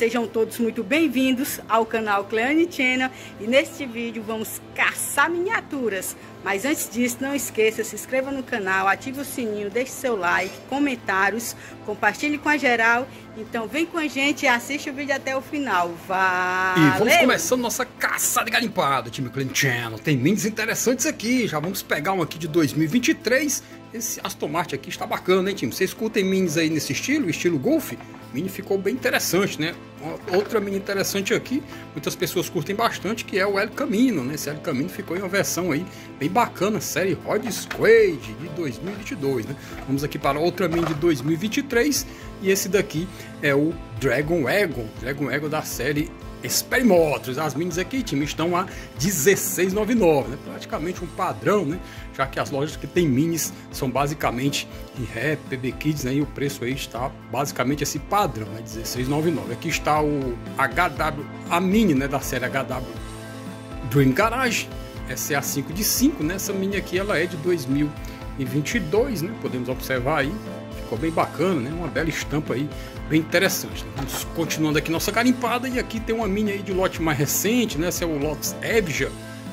Sejam todos muito bem-vindos ao canal Cleane Channel e neste vídeo vamos caçar miniaturas. Mas antes disso, não esqueça, se inscreva no canal, ative o sininho, deixe seu like, comentários, compartilhe com a geral. Então vem com a gente e assiste o vídeo até o final. Valeu! E vamos começando nossa caçada de garimpado, time Cleane Channel. Tem minis interessantes aqui, já vamos pegar um aqui de 2023. Esse Aston Martin aqui está bacana, hein, time? Vocês curtem minis aí nesse estilo, estilo Golf? Mini ficou bem interessante, né? Outra mini interessante aqui, muitas pessoas curtem bastante, que é o El Camino, né? Esse El Camino ficou em uma versão aí bem bacana, série Rod Squad de 2022, né? Vamos aqui para outra mini de 2023 e esse daqui é o Dragon Egon, Dragon Egon da série Esperimotros. As minis aqui, time, estão a 16,99, né? Praticamente um padrão, né? Já que as lojas que tem minis são basicamente em rap, PB Kids, né? E o preço aí está basicamente esse padrão, né? 16,99. Aqui está o HW, a mini, né? Da série HW Dream Garage. Essa é a 5 de 5, né? Essa mini aqui, ela é de 2022, né? Podemos observar aí. Ficou bem bacana, né? Uma bela estampa aí bem interessante. Vamos continuando aqui nossa garimpada e aqui tem uma mini aí de lote mais recente, né? Essa é o Lotus Evja,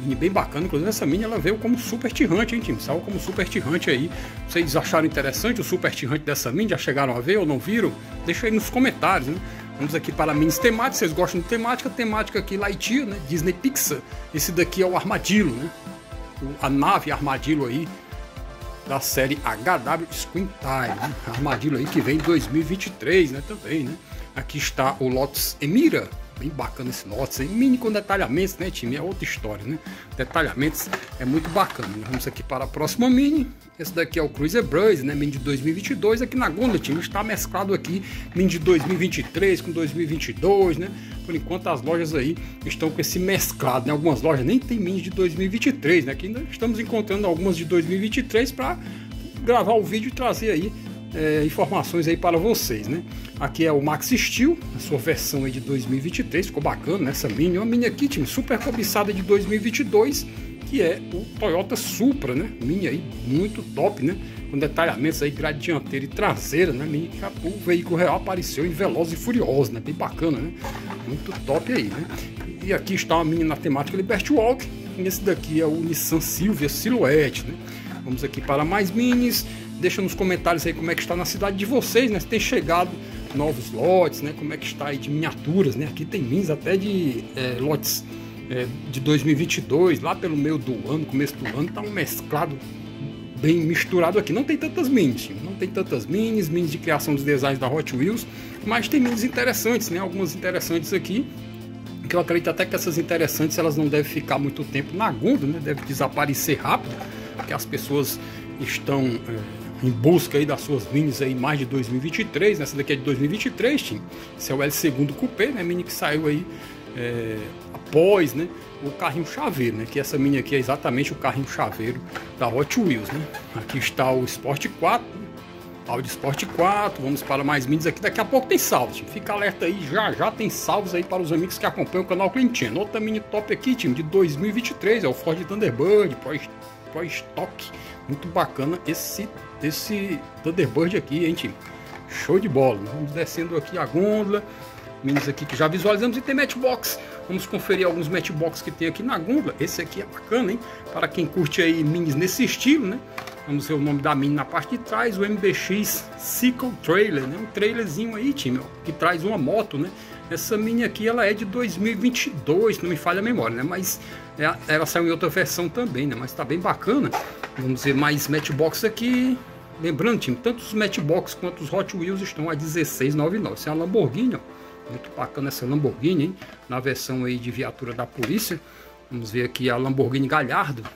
mini bem bacana. Inclusive essa mini ela veio como super tirante, hein, time? Saiu como super tirante aí. Vocês acharam interessante o super tirante dessa mini? Já chegaram a ver ou não viram? Deixa aí nos comentários, né? Vamos aqui para minis temáticas, vocês gostam de temática? Temática aqui Lightyear, né? Disney Pixar. Esse daqui é o Armadillo, né? a nave Armadillo aí da série HW Screen Time, né? armadilha aí que vem em 2023, né, também, né? Aqui está o Lotus Emira, bem bacana esse Lotus aí, mini com detalhamentos, né, time? É outra história, né? Detalhamentos é muito bacana. Vamos aqui para a próxima mini. Esse daqui é o Cruiser Bruise, né? Mini de 2022. Aqui na Gonda, time, está mesclado aqui, mini de 2023 com 2022, né? Por enquanto as lojas aí estão com esse mesclado, né? Algumas lojas nem tem mini de 2023, né? Aqui ainda estamos encontrando algumas de 2023 para gravar o vídeo e trazer aí é, informações aí para vocês, né? Aqui é o Max Steel, a sua versão aí de 2023, ficou bacana, né? Essa mini, uma mini aqui, time, super cobiçada de 2022, que é o Toyota Supra, né? Mini aí, muito top, né? Com detalhamentos aí, grade dianteira e traseira, né? Mini que o veículo real apareceu em Veloz e Furioso, né? Bem bacana, né? Muito top aí, né? E aqui está uma mini na temática Liberty Walk, e esse daqui é o Nissan Silvia Silhouette, né? Vamos aqui para mais minis, Deixa nos comentários aí como é que está na cidade de vocês, né? Se tem chegado novos lotes, né? Como é que está aí de miniaturas, né? Aqui tem minis até de é, lotes é, de 2022, lá pelo meio do ano, começo do ano, tá um mesclado bem misturado aqui. Não tem tantas minis, não tem tantas minis, minis de criação dos designs da Hot Wheels, mas tem minis interessantes, né? Algumas interessantes aqui, que eu acredito até que essas interessantes elas não devem ficar muito tempo na Gunda, né? Deve desaparecer rápido, porque as pessoas estão é, em busca aí das suas minis aí mais de 2023, nessa daqui é de 2023, Tim. Esse é o L2 Coupé, né, mini que saiu aí é, após, né, o carrinho chaveiro, né, que essa mini aqui é exatamente o carrinho chaveiro da Hot Wheels, né. Aqui está o Sport 4, Audi Sport 4, vamos para mais minis aqui, daqui a pouco tem salvos, time. fica alerta aí, já já tem salvos aí para os amigos que acompanham o canal Clintino. Outra mini top aqui, time, de 2023, é o Ford Thunderbird Pro, Pro Stock, muito bacana esse esse Thunderbird aqui, hein, time? Show de bola. Vamos descendo aqui a gôndola. Minis aqui que já visualizamos e tem matchbox. Vamos conferir alguns matchbox que tem aqui na gôndola. Esse aqui é bacana, hein? Para quem curte aí minis nesse estilo, né? Vamos ver o nome da mini na parte de trás, o MBX Cycle Trailer, né? Um trailerzinho aí, time, ó, que traz uma moto, né? Essa mini aqui, ela é de 2022, não me falha a memória, né? Mas é, ela saiu em outra versão também, né? Mas tá bem bacana. Vamos ver mais matchbox aqui. Lembrando, time, tanto os Matchbox quanto os Hot Wheels estão a 16,99. Essa é a Lamborghini, ó. Muito bacana essa Lamborghini, hein? Na versão aí de viatura da polícia. Vamos ver aqui a Lamborghini Galhardo. Né?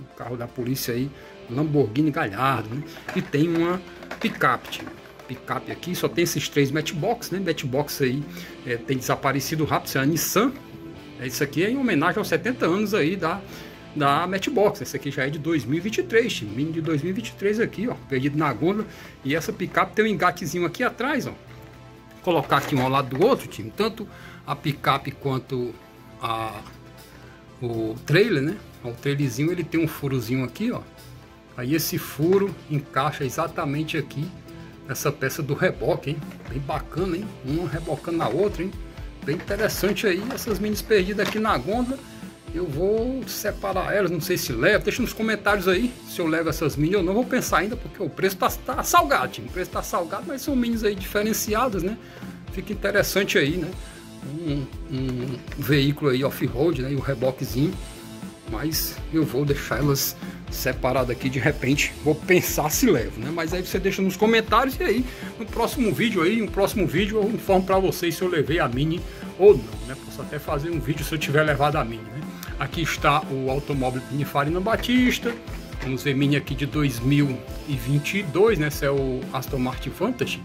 O carro da polícia aí, Lamborghini Galhardo, né? E tem uma picape, time. Picape aqui, só tem esses três Matchbox, né? Matchbox aí é, tem desaparecido rápido, isso é a Nissan. É isso aqui é em homenagem aos 70 anos aí da da Matchbox. Esse aqui já é de 2023, time. Mini de 2023 aqui, ó. Perdido na gôndola. E essa picape tem um engatezinho aqui atrás, ó. Vou colocar aqui um ao lado do outro, time. Tanto a picape quanto a, o trailer, né? O trailerzinho ele tem um furozinho aqui, ó. Aí esse furo encaixa exatamente aqui essa peça do reboque, hein? Bem bacana, hein? Uma rebocando na outra, hein? Bem interessante aí, essas minis perdidas aqui na gôndola. Eu vou separar elas, não sei se levo. Deixa nos comentários aí se eu levo essas minis ou não. Vou pensar ainda, porque o preço tá, tá salgado, time. O preço tá salgado, mas são minis aí diferenciadas, né? Fica interessante aí, né? Um, um veículo aí off-road, né? E o reboquezinho. Mas eu vou deixar elas separadas aqui de repente. Vou pensar se levo, né? Mas aí você deixa nos comentários e aí no próximo vídeo aí, no próximo vídeo eu informo para vocês se eu levei a Mini ou não, né? Posso até fazer um vídeo se eu tiver levado a Mini, né? Aqui está o automóvel Pininfarina Batista. Vamos ver Mini aqui de 2022, né? Esse é o Aston Martin Vantage.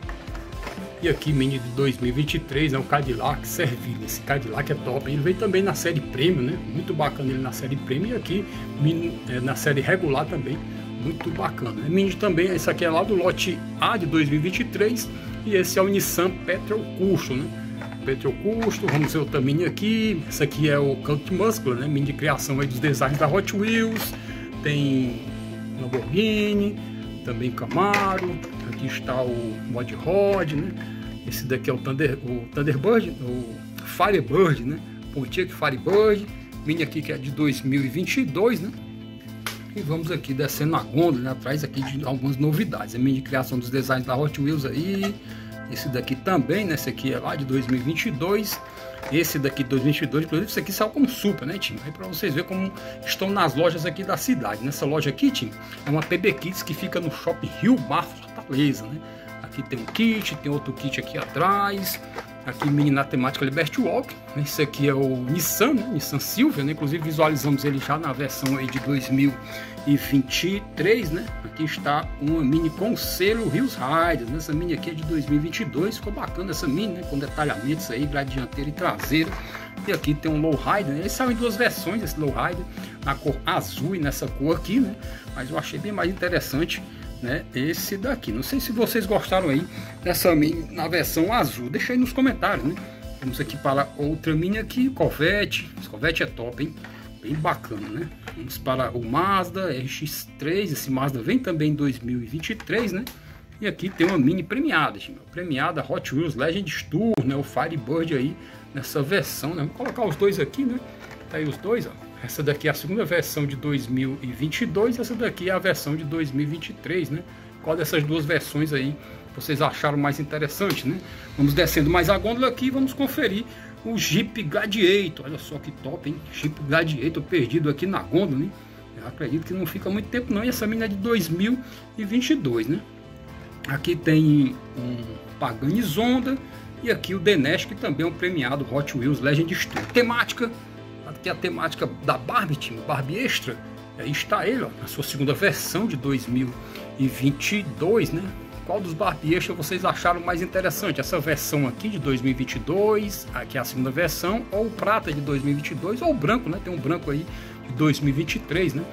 E aqui Mini de 2023, né? O Cadillac Serville. Esse Cadillac é top. Ele veio também na série Premium, né? Muito bacana ele na série Premium. E aqui Mini, é, na série regular também. Muito bacana. Né? Mini também, esse aqui é lá do lote A de 2023. E esse é o Nissan Petrol Custom, né? Petrol Custo, vamos ver outra mini aqui. Essa aqui é o Cult Muscular, né? Mini de criação aí dos designs da Hot Wheels. Tem Lamborghini, também Camaro. Aqui está o Mod Rod, né? Esse daqui é o, Thunder, o Thunderbird, o Firebird, né? Pontiac Firebird. Mini aqui que é de 2022, né? E vamos aqui descendo a gôndola, né? Atrás aqui de algumas novidades. A mini de criação dos designs da Hot Wheels aí. Esse daqui também, né? Esse aqui é lá de 2022. Esse daqui de 2022, inclusive, esse aqui saiu como super, né, Tim? Aí para vocês verem como estão nas lojas aqui da cidade. Nessa loja aqui, Tim, é uma PB Kits que fica no Shopping Rio Mar Fortaleza, né? Aqui tem um kit, tem outro kit aqui atrás. Aqui mini na temática Liberty Walk. Esse aqui é o Nissan, né? Nissan Silvia, né? Inclusive visualizamos ele já na versão aí de 2023, né? Aqui está uma mini com selo Rios Riders. Né? Essa mini aqui é de 2022. Ficou bacana essa mini, né? Com detalhamentos aí, grade dianteira e traseira. E aqui tem um Low Rider, né? Ele saiu em duas versões, esse Low Rider, na cor azul e nessa cor aqui, né? Mas eu achei bem mais interessante né? Esse daqui. Não sei se vocês gostaram aí dessa mini na versão azul. Deixa aí nos comentários, né? Vamos aqui para outra mini aqui, Corvette. Esse Corvette é top, hein? Bem bacana, né? Vamos para o Mazda RX-3. Esse Mazda vem também em 2023, né? E aqui tem uma mini premiada, gente. Premiada Hot Wheels Legend Tour, né? O Firebird aí nessa versão, né? Vamos colocar os dois aqui, né? Tá aí os dois, ó. Essa daqui é a segunda versão de 2022, essa daqui é a versão de 2023, né? Qual dessas duas versões aí vocês acharam mais interessante, né? Vamos descendo mais a gôndola aqui e vamos conferir o Jeep Gladiator. Olha só que top, hein? Jeep Gladiator perdido aqui na gôndola, hein? Eu acredito que não fica muito tempo não, e essa mina é de 2022, né? Aqui tem um Pagani Zonda e aqui o Denesh, que também é um premiado Hot Wheels Legend Tour. Temática que é a temática da Barbie Team, Barbie Extra. Aí está ele, ó, na sua segunda versão de 2022, né? Qual dos Barbie Extra vocês acharam mais interessante? Essa versão aqui de 2022, aqui é a segunda versão, ou o prata de 2022, ou o branco, né? Tem um branco aí de 2023, né?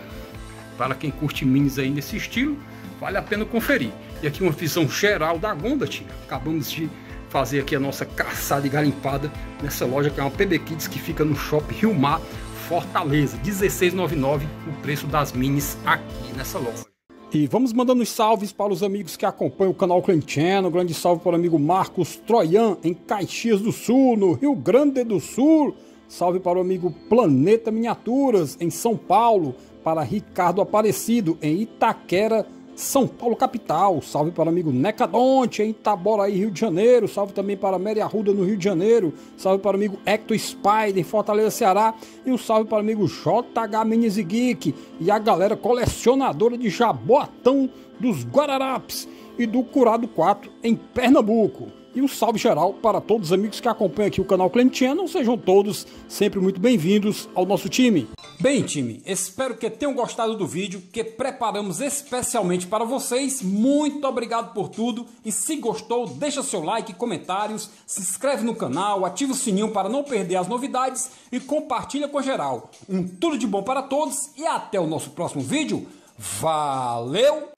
Para quem curte minis aí nesse estilo, vale a pena conferir. E aqui uma visão geral da Gondat. Acabamos de fazer aqui a nossa caçada e garimpada nessa loja que é uma PB Kids que fica no Shopping Rio Mar, Fortaleza. 16,99 o preço das minis aqui nessa loja. E vamos mandando os salves para os amigos que acompanham o canal Clan Channel. Grande salve para o amigo Marcos Troian, em Caxias do Sul, no Rio Grande do Sul. Salve para o amigo Planeta Miniaturas, em São Paulo. Para Ricardo Aparecido, em Itaquera, são Paulo capital, salve para o amigo Necadonte em Itaboraí, Rio de Janeiro, salve também para Mary Arruda no Rio de Janeiro, salve para o amigo Hector Spider em Fortaleza, Ceará. E um salve para o amigo JH Minis e Geek. E a galera colecionadora de Jaboatão dos Guararapes e do Curado 4 em Pernambuco. E um salve geral para todos os amigos que acompanham aqui o canal Clan Channel. Sejam todos sempre muito bem-vindos ao nosso time. Bem, time, espero que tenham gostado do vídeo que preparamos especialmente para vocês. Muito obrigado por tudo. E se gostou, deixa seu like, comentários, se inscreve no canal, ativa o sininho para não perder as novidades e compartilha com geral. Um tudo de bom para todos e até o nosso próximo vídeo. Valeu!